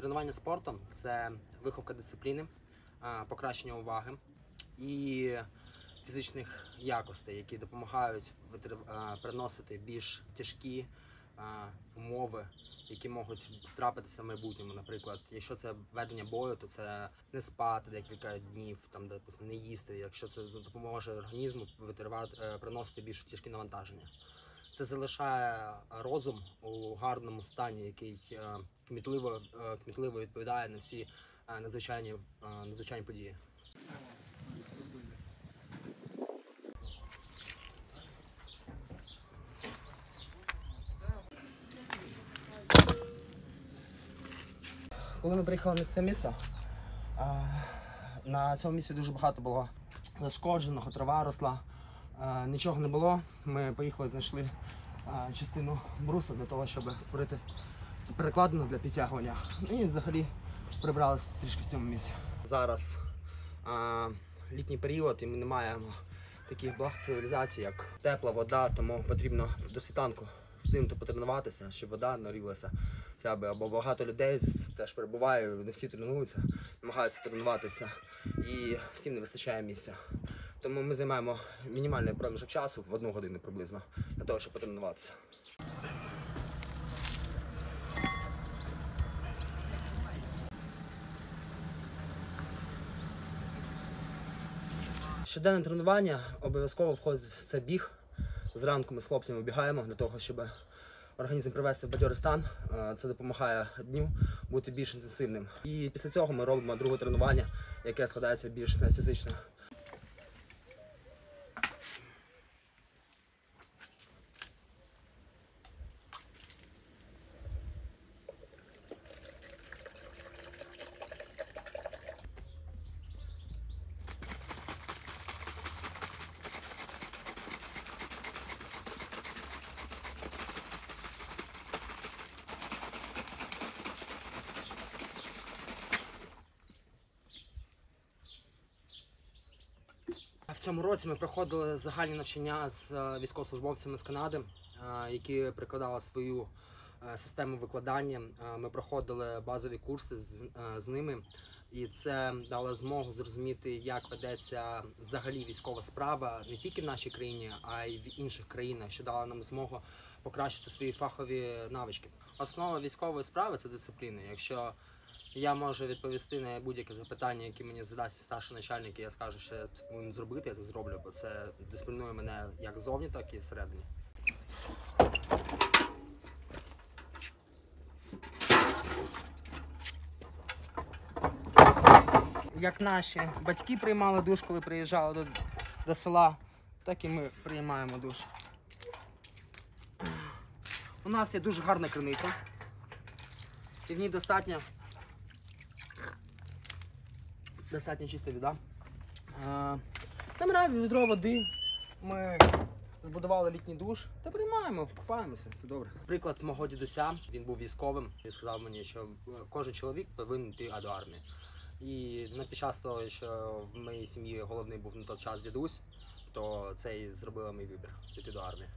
Тренування спортом це виховка дисципліни, покращення уваги і фізичних якостей, які допомагають переносити більш тяжкі умови, які можуть трапитися в майбутньому. Наприклад, якщо це ведення бою, то це не спати декілька днів, там допустим, не їсти. Якщо це допоможе організму витривати, е, приносити більш тяжкі навантаження. Це залишає розум у гарному стані, який е, кмітливо, е, кмітливо відповідає на всі е, надзвичайні, е, надзвичайні події. Коли ми приїхали на це місто, е, на цьому місці дуже багато було зашкодженого, трава росла, е, нічого не було. Ми поїхали, знайшли частину бруса для того, щоб створити перекладину для підтягування. Ну І взагалі прибралися трішки в цьому місці. Зараз е, літній період і ми не маємо таких благ цивілізації, як тепла вода, тому потрібно до світанку з тим, то потренуватися, щоб вода нагрілася. Або багато людей теж перебуває, не всі тренуються, намагаються тренуватися, і всім не вистачає місця. Тому ми займаємо мінімальний проміжок часу в одну годину приблизно для того, щоб потренуватися. Щоденне тренування обов'язково входить це біг. Зранку ми з хлопцями бігаємо для того, щоб організм привести в бадьорий стан. Це допомагає дню бути більш інтенсивним. І після цього ми робимо друге тренування, яке складається більш на фізичне. Цьому році ми проходили загальні навчання з е, військовослужбовцями з Канади, е, які прикладали свою е, систему викладання. Ми проходили базові курси з, з ними, і це дало змогу зрозуміти, як ведеться взагалі військова справа не тільки в нашій країні, а й в інших країнах, що дало нам змогу покращити свої фахові навички. Основа військової справи це дисципліна. Якщо я можу відповісти на будь-яке запитання, яке мені задасть старший начальник, і я скажу, що це повинен зробити, я це зроблю, бо це дисциплінує мене як ззовні, так і всередині. Як наші батьки приймали душ, коли приїжджали до, до села, так і ми приймаємо душ. У нас є дуже гарна криниця. І в ній достатньо достатньо чиста вода. Е, Набираємо відро води. Ми збудували літній душ та приймаємо, купаємося, все добре. Приклад мого дідуся, він був військовим і сказав мені, що е, кожен чоловік повинен йти до армії. І на під час того, що в моїй сім'ї головний був на той час дідусь, то це і зробило мій вибір піти до армії.